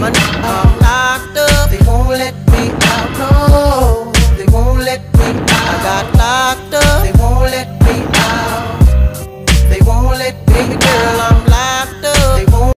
but I'm locked up. They won't let me out. No, they won't let me out. I got locked up. They won't let me out. They won't let me, girl. I'm